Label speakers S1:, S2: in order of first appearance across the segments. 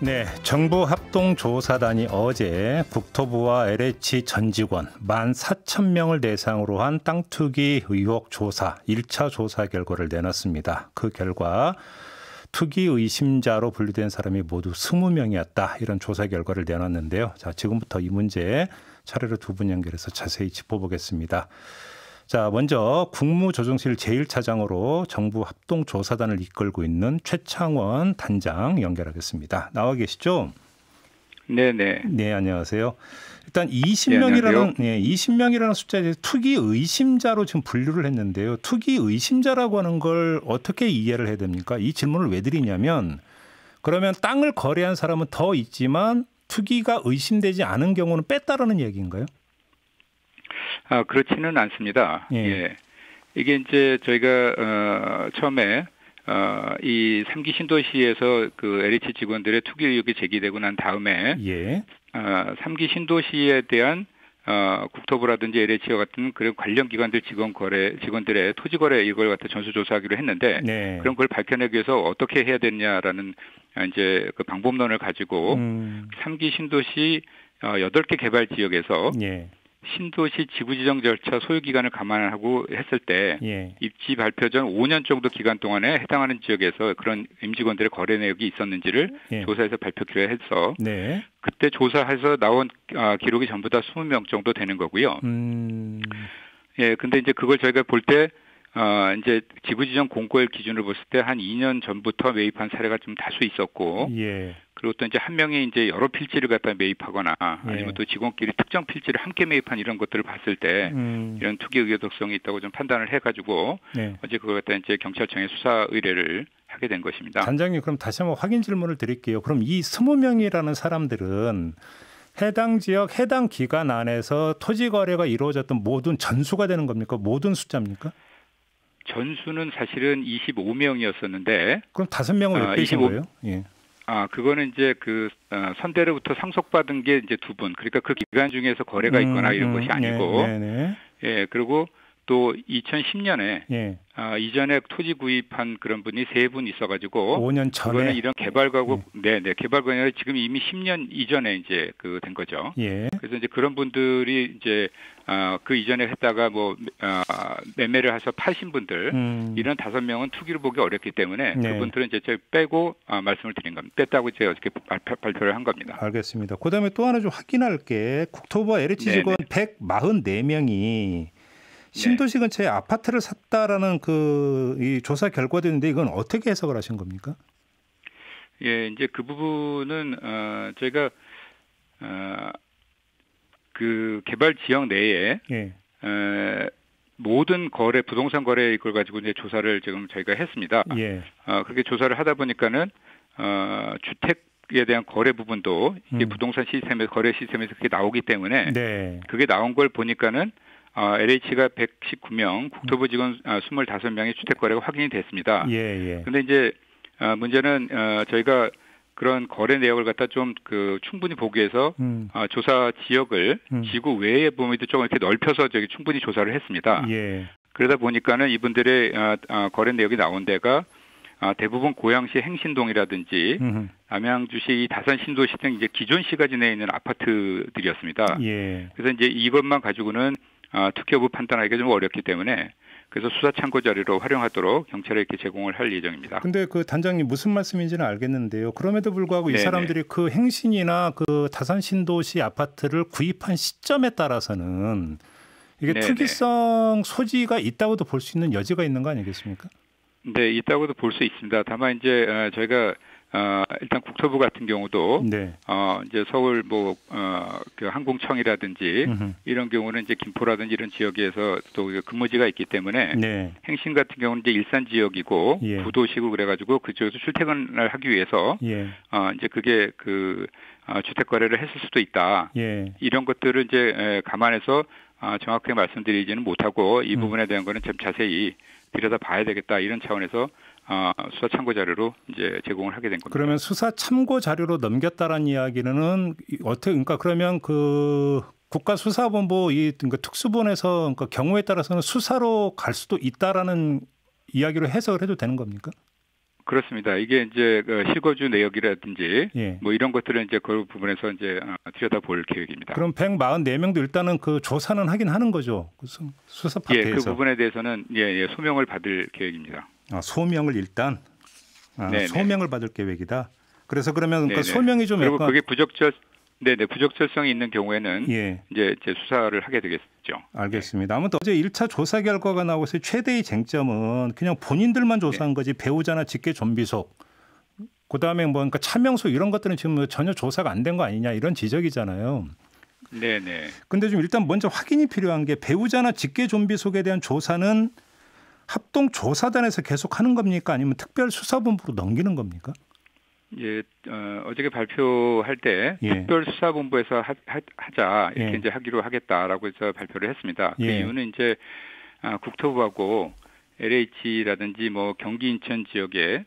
S1: 네, 정부 합동 조사단이 어제 국토부와 LH 전 직원 1만 4천 명을 대상으로 한 땅 투기 의혹 조사 1차 조사 결과를 내놨습니다. 그 결과 투기 의심자로 분류된 사람이 모두 20명이었다. 이런 조사 결과를 내놨는데요. 자, 지금부터 이 문제 차례로 두 분 연결해서 자세히 짚어보겠습니다. 자, 먼저 국무조정실 제1차장으로 정부 합동조사단을 이끌고 있는 최창원 단장 연결하겠습니다. 나와 계시죠?
S2: 네네.
S1: 네, 안녕하세요. 일단 20명이라는 네, 20명이라는 숫자에 투기 의심자로 지금 분류를 했는데요. 투기 의심자라고 하는 걸 어떻게 이해를 해야 됩니까? 이 질문을 왜 드리냐면 그러면 땅을 거래한 사람은 더 있지만 투기가 의심되지 않은 경우는 뺐다라는 얘기인가요?
S2: 아, 그렇지는 않습니다. 예. 예. 이게 이제 저희가 어, 처음에 어, 이 3기 신도시에서 그 LH 직원들의 투기 의혹이 제기되고 난 다음에 예. 어, 3기 신도시에 대한 어, 국토부라든지 LH와 같은 그런 관련 기관들 직원 거래 직원들의 토지 거래 이걸 갖다 전수 조사하기로 했는데 네. 그런 걸 밝혀내기 위해서 어떻게 해야 되냐라는 이제 그 방법론을 가지고 음. 3기 신도시 어, 8개 개발 지역에서 예. 신도시 지구지정 절차 소요 기간을 감안하고 했을 때 예. 입지 발표 전 5년 정도 기간 동안에 해당하는 지역에서 그런 임직원들의 거래 내역이 있었는지를 예. 조사해서 발표기로 해서 네. 그때 조사해서 나온 아, 기록이 전부 다 20명 정도 되는 거고요. 음. 예, 근데 이제 그걸 저희가 볼때 어, 이제 지구지정 공고일 기준으로 봤을 때 한 2년 전부터 매입한 사례가 좀 다수 있었고, 예. 그리고 또 이제 한 명이 이제 여러 필지를 갖다 매입하거나 예. 아니면 또 직원끼리 특정 필지를 함께 매입한 이런 것들을 봤을 때 음. 이런 투기 의도성이 있다고 좀 판단을 해가지고 네. 어제 그걸 갖다 이제 경찰청에 수사 의뢰를 하게 된 것입니다.
S1: 단장님 그럼 다시 한번 확인 질문을 드릴게요. 그럼 이 스무 명이라는 사람들은 해당 지역 해당 기간 안에서 토지 거래가 이루어졌던 모든 전수가 되는 겁니까? 모든 숫자입니까?
S2: 전수는 사실은 25명이었었는데
S1: 그럼 다섯 명을 왜 어, 빼신 25, 거예요? 예.
S2: 아, 그거는 이제 그 어, 선대로부터 상속받은 게 이제 두 분. 그러니까 그 기간 중에서 거래가 있거나 음, 이런 것이 음, 아니고 네, 네, 네. 예, 그리고 또 2010년에 예. 아, 이전에 토지 구입한 그런 분이 세 분 있어가지고
S1: 5년 전에 그거는
S2: 이런 개발과고 예. 네, 네 개발과는 지금 이미 10년 이전에 이제 그 된 거죠. 예. 그래서 이제 그런 분들이 이제 아, 그 이전에 했다가 뭐 아, 매매를 해서 파신 분들 음. 이런 다섯 명은 투기를 보기 어렵기 때문에 네. 그분들은 이제 제가 빼고 아, 말씀을 드린 겁니다. 뺐다고 제가 어저께 발표, 를한 겁니다.
S1: 알겠습니다. 그다음에 또 하나 좀 확인할 게 국토부와 LH 직원 144명이 신도시 근처에 아파트를 샀다라는 그 이 조사 결과도 있는데 이건 어떻게 해석을 하신 겁니까?
S2: 예, 이제 그 부분은 어 저희가 어그 개발 지역 내에 예. 에, 모든 거래 부동산 거래 이걸 가지고 이제 조사를 지금 저희가 했습니다. 예. 어 그렇게 조사를 하다 보니까는 어 주택 에 대한 거래 부분도 이게 음. 부동산 시스템에서 거래 시스템에서 그게 나오기 때문에 네. 그게 나온 걸 보니까는 어, LH가 119명, 국토부 직원 어, 25명의 주택 거래가 확인이 됐습니다. 예, 예. 근데 이제 어, 문제는 어, 저희가 그런 거래 내역을 갖다 좀 그 충분히 보기 위해서 음. 어, 조사 지역을 음. 지구 외의 범위도 조금 이렇게 넓혀서 저기 충분히 조사를 했습니다. 예. 그러다 보니까는 이분들의 어, 어, 거래 내역이 나온 데가 아, 대부분 고양시 행신동이라든지 음흠. 남양주시 다산 신도시 등 이제 기존 시가 지내에 있는 아파트들이었습니다. 예. 그래서 이제 이것만 가지고는 어, 특히 여부 판단하기가 좀 어렵기 때문에 그래서 수사 참고 자료로 활용하도록 경찰에 이렇게 제공을 할 예정입니다.
S1: 근데 그 단장님 무슨 말씀인지는 알겠는데요. 그럼에도 불구하고 네네. 이 사람들이 그 행신이나 그 다산 신도시 아파트를 구입한 시점에 따라서는 이게 네네. 투기성 소지가 있다고도 볼 수 있는 여지가 있는 거 아니겠습니까?
S2: 네, 있다고도 볼 수 있습니다. 다만 이제 어, 저희가 어, 일단 국토부 같은 경우도 네. 어, 이제 서울 뭐 어, 그 항공청이라든지 음흠. 이런 경우는 이제 김포라든지 이런 지역에서 또 근무지가 있기 때문에 네. 행신 같은 경우는 이제 일산 지역이고 예. 구도시고 그래가지고 그쪽에서 출퇴근을 하기 위해서 예. 어, 이제 그게 그 어, 주택 거래를 했을 수도 있다. 예. 이런 것들을 이제 에, 감안해서 아, 정확하게 말씀드리지는 못하고 이 음. 부분에 대한 거는 좀 자세히 들여다 봐야 되겠다 이런 차원에서 어, 수사 참고 자료로 이제 제공을 하게 된 겁니다.
S1: 그러면 수사 참고 자료로 넘겼다라는 이야기는 어떻게 그러니까 그러면 그 국가수사본부 이 그러니까 특수본에서 그러니까 경우에 따라서는 수사로 갈 수도 있다라는 이야기로 해석을 해도 되는 겁니까?
S2: 그렇습니다. 이게 이제 그 실거주 내역이라든지 예. 뭐 이런 것들은 이제 그 부분에서 이제 어, 들여다볼 계획입니다.
S1: 그럼 144명도 일단은 그 조사는 하긴 하는 거죠. 그 수사 파트에서.
S2: 예, 그 부분에 대해서는 예, 예, 소명을 받을 계획입니다.
S1: 아, 소명을 일단 아, 소명을 받을 계획이다. 그래서 그러면 그 소명이 좀
S2: 그리고 약간... 그게 부적절 네네 부적절성이 있는 경우에는 예. 이제, 이제 수사를 하게 되겠죠.
S1: 알겠습니다. 아무튼 어제 1차 조사 결과가 나오서 최대의 쟁점은 그냥 본인들만 조사한 네. 거지 배우자나 직계 좀비속 그다음에 뭐 그러니까 차명소 이런 것들은 지금 뭐 전혀 조사가 안 된 거 아니냐 이런 지적이잖아요.
S2: 네네.
S1: 근데 좀 일단 먼저 확인이 필요한 게 배우자나 직계 좀비 속에 대한 조사는 합동 조사단에서 계속 하는 겁니까 아니면 특별 수사본부로 넘기는 겁니까?
S2: 예, 어, 어저께 발표할 때 예. 특별수사본부에서 하, 자 이렇게 예. 이제 하기로 하겠다라고 해서 발표를 했습니다. 그 예. 이유는 이제 아, 국토부하고 LH라든지 뭐 경기 인천 지역에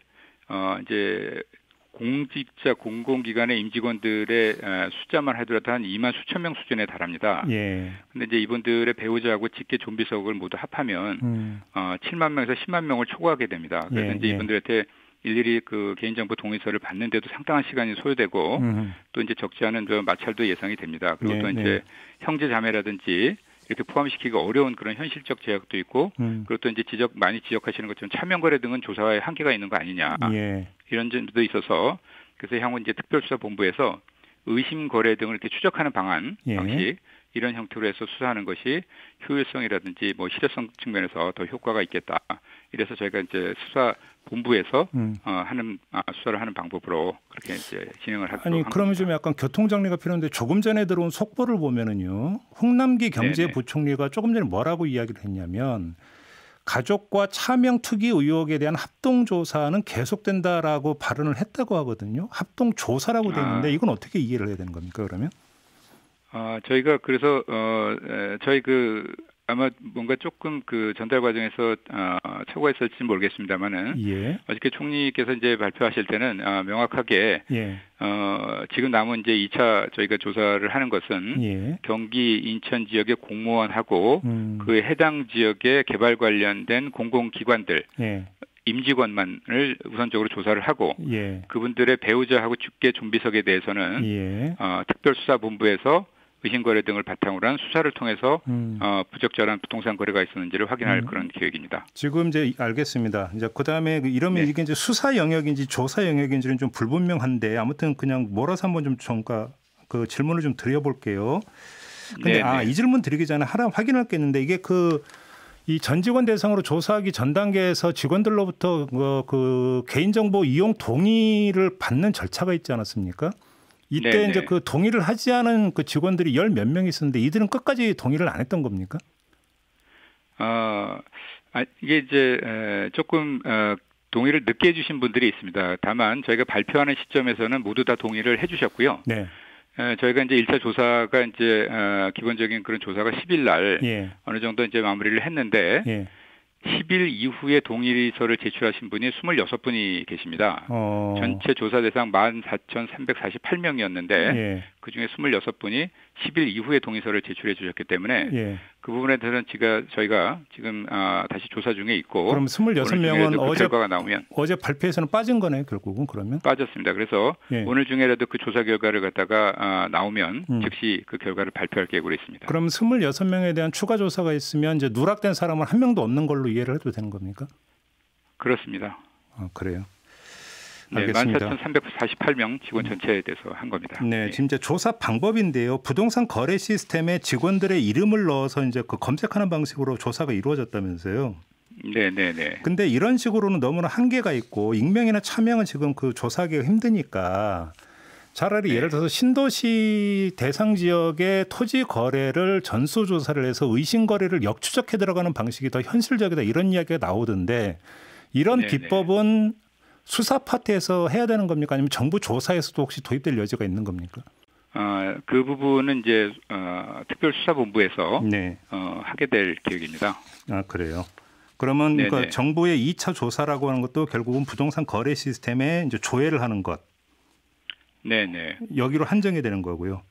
S2: 어 이제 공직자 공공기관의 임직원들의 아, 숫자만 하더라도 한 2만 수천 명 수준에 달합니다. 예. 근데 이제 이분들의 배우자하고 직계 좀비석을 모두 합하면 음. 어 7만 명에서 10만 명을 초과하게 됩니다. 그래서 예. 이제 예. 이분들한테 일일이 그 개인정보 동의서를 받는데도 상당한 시간이 소요되고 음. 또 이제 적지 않은 그 마찰도 예상이 됩니다. 그리고 네, 또 이제 네. 형제 자매라든지 이렇게 포함시키기가 어려운 그런 현실적 제약도 있고 음. 그리고 또 이제 지적 많이 지적하시는 것처럼 차명거래 등은 조사에 한계가 있는 거 아니냐 예. 이런 점도 있어서 그래서 향후 이제 특별수사본부에서 의심 거래 등을 이렇게 추적하는 방안 예. 방식 이런 형태로 해서 수사하는 것이 효율성이라든지 뭐 실효성 측면에서 더 효과가 있겠다. 이래서 저희가 이제 수사 본부에서 음. 어, 하는 아, 수사를 하는 방법으로 그렇게 이제 진행을 하기로
S1: 아니 그러면 좀 약간 교통 정리가 필요한데 조금 전에 들어온 속보를 보면은요 홍남기 경제부총리가 조금 전에 뭐라고 이야기를 했냐면 가족과 차명 투기 의혹에 대한 합동 조사는 계속된다라고 발언을 했다고 하거든요. 합동 조사라고 되어 있는데 아. 이건 어떻게 이해를 해야 되는 겁니까 그러면?
S2: 아 저희가 그래서 어 에, 저희 그 아마 뭔가 조금 그 전달 과정에서 어, 착오했을지 모르겠습니다만은 예. 어저께 총리께서 이제 발표하실 때는 어, 명확하게 예. 어, 지금 남은 이제 2차 저희가 조사를 하는 것은 예. 경기 인천 지역의 공무원하고 음. 그 해당 지역의 개발 관련된 공공기관들 예. 임직원만을 우선적으로 조사를 하고 예. 그분들의 배우자하고 직계 좀비석에 대해서는 예. 어, 특별수사본부에서 의심 거래 등을 바탕으로 한 수사를 통해서 음. 어, 부적절한 부동산 거래가 있었는지를 확인할 음. 그런 계획입니다.
S1: 지금 이제 알겠습니다. 이제 그 다음에 이러면 네. 이게 이제 수사 영역인지 조사 영역인지는 좀 불분명한데 아무튼 그냥 몰아서 한번 좀 정가 그 질문을 좀 드려볼게요. 근데 아이 네. 질문 드리기 전에 하나 확인할 게 있는데 이게 그 이전 직원 대상으로 조사하기 전 단계에서 직원들로부터 그, 그 개인정보 이용 동의를 받는 절차가 있지 않았습니까? 이때 네네. 이제 그 동의를 하지 않은 그 직원들이 열 몇 명 있었는데 이들은 끝까지 동의를 안 했던 겁니까?
S2: 어, 아, 이게 이제 에, 조금 어, 동의를 늦게 해주신 분들이 있습니다. 다만 저희가 발표하는 시점에서는 모두 다 동의를 해주셨고요. 네. 에, 저희가 이제 1차 조사가 이제 어, 기본적인 그런 조사가 10일 날 예. 어느 정도 이제 마무리를 했는데 예. 10일 이후에 동의서를 제출하신 분이 26분이 계십니다. 어. 전체 조사 대상 14,348명이었는데 예. 그중에 26분이 10일 이후에 동의서를 제출해 주셨기 때문에 예. 그 부분에 대해서는 제가 저희가 지금 아, 다시 조사 중에 있고
S1: 그럼 26명은 그 어제 결과가 나오면 어제 발표에서는 빠진 거네 결국은 그러면
S2: 빠졌습니다. 그래서 예. 오늘 중에라도 그 조사 결과를 갖다가 아, 나오면 음. 즉시 그 결과를 발표할 계획으로 있습니다.
S1: 그럼 26명에 대한 추가 조사가 있으면 이제 누락된 사람은 한 명도 없는 걸로 이해를 해도 되는 겁니까?
S2: 그렇습니다.
S1: 아, 그래요.
S2: 네, 14,348명 직원 전체에 대해서 한 겁니다.
S1: 네, 네, 지금 이제 조사 방법인데요. 부동산 거래 시스템에 직원들의 이름을 넣어서 이제 그 검색하는 방식으로 조사가 이루어졌다면서요.
S2: 네, 네, 네.
S1: 근데 이런 식으로는 너무나 한계가 있고 익명이나 차명은 지금 그 조사하기가 힘드니까 차라리 네. 예를 들어서 신도시 대상 지역의 토지 거래를 전수 조사를 해서 의심 거래를 역추적해 들어가는 방식이 더 현실적이다 이런 이야기가 나오던데 이런 네네. 네. 기법은 수사 파트에서 해야 되는 겁니까? 아니면 정부 조사에서도 혹시 도입될 여지가 있는 겁니까?
S2: 어, 그 부분은 이제 어, 특별수사본부에서 네. 어, 하게 될 계획입니다.
S1: 아 그래요. 그러면 그 정부의 2차 조사라고 하는 것도 결국은 부동산 거래 시스템에 이제 조회를 하는 것.
S2: 네네.
S1: 여기로 한정이 되는 거고요.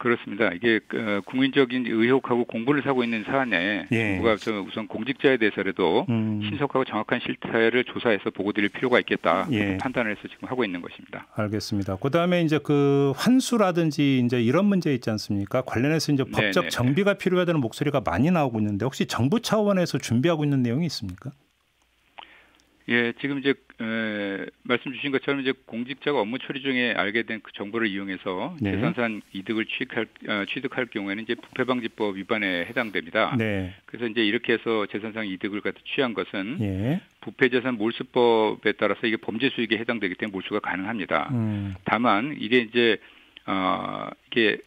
S2: 그렇습니다. 이게 어, 국민적인 의혹하고 공부를 사고 있는 사안에 예. 정부가 우선 공직자에 대해서라도 음. 신속하고 정확한 실태를 조사해서 보고드릴 필요가 있겠다 예. 판단을 해서 지금 하고 있는 것입니다.
S1: 알겠습니다. 그다음에 이제 그 환수라든지 이제 이런 문제 있지 않습니까? 관련해서 이제 법적 네네. 정비가 필요하다는 목소리가 많이 나오고 있는데 혹시 정부 차원에서 준비하고 있는 내용이 있습니까?
S2: 예, 지금 이제 에, 말씀 주신 것처럼 이제 공직자가 업무 처리 중에 알게 된 그 정보를 이용해서 네. 재산상 이득을 취득할 어, 취득할 경우에는 이제 부패방지법 위반에 해당됩니다. 네. 그래서 이제 이렇게 해서 재산상 이득을 갖다 취한 것은 예. 부패재산 몰수법에 따라서 이게 범죄 수익에 해당되기 때문에 몰수가 가능합니다. 음. 다만 이게 이제 어 이게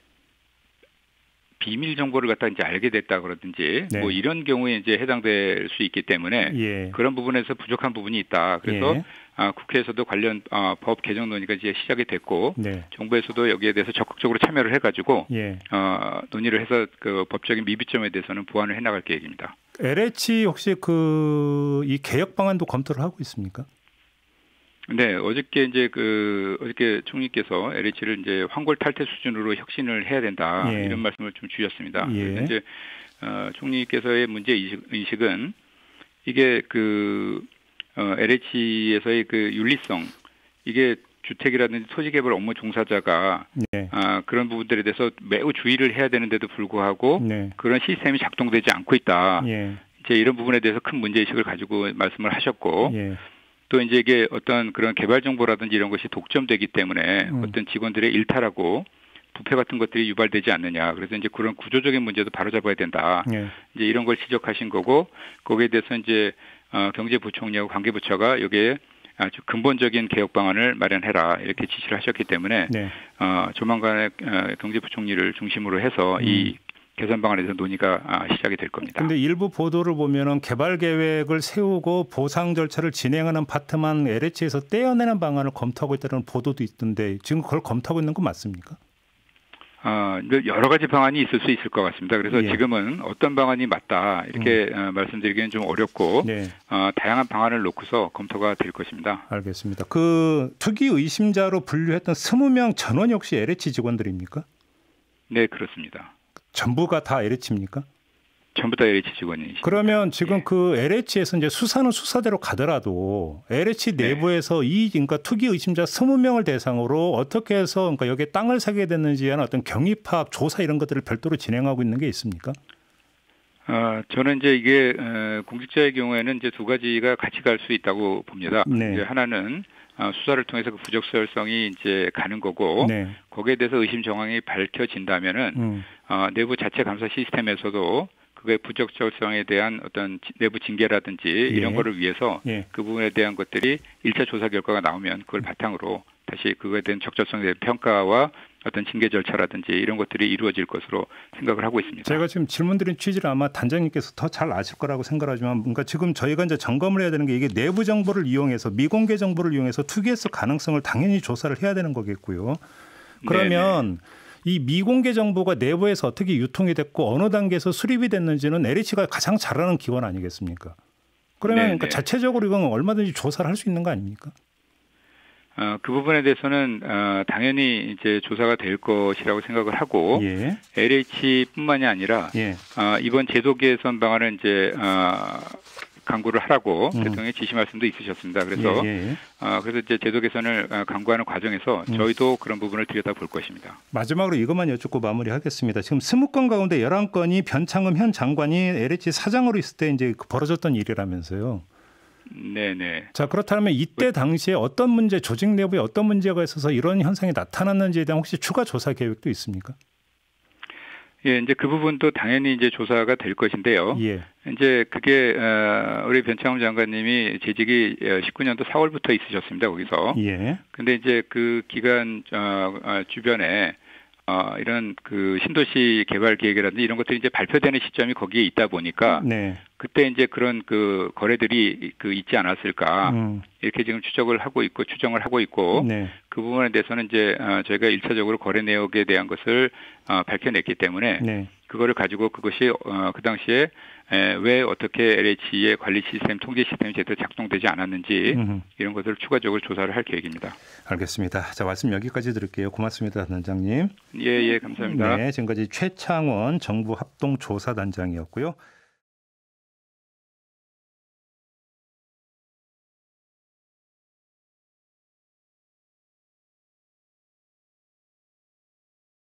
S2: 비밀 정보를 갖다 이제 알게 됐다 그러든지 네. 뭐 이런 경우에 이제 해당될 수 있기 때문에 예. 그런 부분에서 부족한 부분이 있다. 그래서 예. 아, 국회에서도 관련 아, 법 개정 논의가 이제 시작이 됐고 네. 정부에서도 여기에 대해서 적극적으로 참여를 해가지고 예. 어, 논의를 해서 그 법적인 미비점에 대해서는 보완을 해나갈 계획입니다.
S1: LH 혹시 그 이 개혁 방안도 검토를 하고 있습니까?
S2: 네, 어저께 이제 그 어저께 총리께서 LH를 이제 황골 탈퇴 수준으로 혁신을 해야 된다 예. 이런 말씀을 좀 주셨습니다. 예. 이제 어, 총리께서의 문제 의식, 은 이게 그 어, LH에서의 그 윤리성 이게 주택이라든지 토지개발 업무 종사자가 네. 아, 그런 부분들에 대해서 매우 주의를 해야 되는데도 불구하고 네. 그런 시스템이 작동되지 않고 있다. 예. 이제 이런 부분에 대해서 큰 문제 의식을 가지고 말씀을 하셨고 예. 또 이제 이게 어떤 그런 개발 정보라든지 이런 것이 독점되기 때문에 음. 어떤 직원들의 일탈하고 부패 같은 것들이 유발되지 않느냐. 그래서 이제 그런 구조적인 문제도 바로잡아야 된다. 예. 이제 이런 걸 지적하신 거고 거기에 대해서 이제 어, 경제부총리하고 관계부처가 여기에 아주 근본적인 개혁 방안을 마련해라 이렇게 지시를 하셨기 때문에 네. 어, 조만간에 어, 경제부총리를 중심으로 해서 음. 이 개선 방안에 대해서 논의가 아, 시작이 될 겁니다.
S1: 그런데 일부 보도를 보면은 개발 계획을 세우고 보상 절차를 진행하는 파트만 LH에서 떼어내는 방안을 검토하고 있다는 보도도 있던데 지금 그걸 검토하고 있는 거 맞습니까?
S2: 아, 여러 가지 방안이 있을 수 있을 것 같습니다. 그래서 예. 지금은 어떤 방안이 맞다 이렇게 음. 어, 말씀드리기는 좀 어렵고 네. 어, 다양한 방안을 놓고서 검토가 될 것입니다.
S1: 알겠습니다. 그 투기 의심자로 분류했던 20명 전원 역시 LH 직원들입니까?
S2: 네, 그렇습니다.
S1: 전부가 다 LH입니까?
S2: 전부 다 LH 직원이.
S1: 그러면 지금 예. 그 LH에서 이제 수사는 수사대로 가더라도 LH 네. 내부에서 네. 이 그러니까 투기 의심자 20명을 대상으로 어떻게 해서 그러니까 여기에 땅을 사게 됐는지에 대한 어떤 경위 파악 조사 이런 것들을 별도로 진행하고 있는 게 있습니까?
S2: 아, 저는 이제 이게 어, 공직자의 경우에는 이제 두 가지가 같이 갈 수 있다고 봅니다. 네. 이제 하나는 어, 수사를 통해서 그 부적절성이 이제 가는 거고 네. 거기에 대해서 의심 정황이 밝혀진다면은 음. 어, 내부 자체 감사 시스템에서도 그의 부적절성에 대한 어떤 내부 징계라든지 예. 이런 거를 위해서 예. 그 부분에 대한 것들이 1차 조사 결과가 나오면 그걸 바탕으로 다시 그거에 대한 적절성에 대한 평가와 어떤 징계 절차라든지 이런 것들이 이루어질 것으로 생각을 하고 있습니다.
S1: 제가 지금 질문드린 취지를 아마 단장님께서 더 잘 아실 거라고 생각하지만 뭔가 지금 저희가 이제 점검을 해야 되는 게 이게 내부 정보를 이용해서 미공개 정보를 이용해서 투기했을 가능성을 당연히 조사를 해야 되는 거겠고요. 그러면 네네. 이 미공개 정보가 내부에서 어떻게 유통이 됐고 어느 단계에서 수립이 됐는지는 LH가 가장 잘 아는 기관 아니겠습니까? 그러면 그러니까 자체적으로 이건 얼마든지 조사를 할 수 있는 거 아닙니까?
S2: 어, 그 부분에 대해서는 어, 당연히 이제 조사가 될 것이라고 생각을 하고 예. LH뿐만이 아니라 예. 어, 이번 제도 개선 방안을 이제 어, 강구를 하라고 음. 대통령의 지시 말씀도 있으셨습니다. 그래서 예, 예. 어, 그래서 이제 제도 개선을 어, 강구하는 과정에서 음. 저희도 그런 부분을 들여다 볼 것입니다.
S1: 마지막으로 이것만 여쭙고 마무리하겠습니다. 지금 20건 가운데 11건이 변창흠 현 장관이 LH 사장으로 있을 때 이제 벌어졌던 일이라면서요.
S2: 네네.
S1: 자 그렇다면 이때 당시에 어떤 문제, 조직 내부에 어떤 문제가 있어서 이런 현상이 나타났는지에 대한 혹시 추가 조사 계획도 있습니까?
S2: 예, 이제 그 부분도 당연히 이제 조사가 될 것인데요. 예. 이제 그게 어, 우리 변창흠 장관님이 재직이 19년도 어, 4월부터 있으셨습니다 거기서. 예. 근데 이제 그 기간 어, 어, 주변에 어, 이런 그 신도시 개발 계획이라든지 이런 것들이 이제 발표되는 시점이 거기에 있다 보니까 네. 그때 이제 그런 그 거래들이 그 있지 않았을까 음. 이렇게 지금 추적을 하고 있고 추정을 하고 있고 네. 그 부분에 대해서는 이제 어, 저희가 일차적으로 거래 내역에 대한 것을 어, 밝혀냈기 때문에 네. 그거를 가지고 그것이 어, 그 당시에 에, 왜 어떻게 LH의 관리 시스템, 통제 시스템이 제대로 작동되지 않았는지 음흠. 이런 것들을 추가적으로 조사를 할 계획입니다.
S1: 알겠습니다. 자 말씀 여기까지 들을게요. 고맙습니다, 단장님.
S2: 예, 예, 감사합니다.
S1: 네, 지금까지 최창원 정부 합동 조사단장이었고요.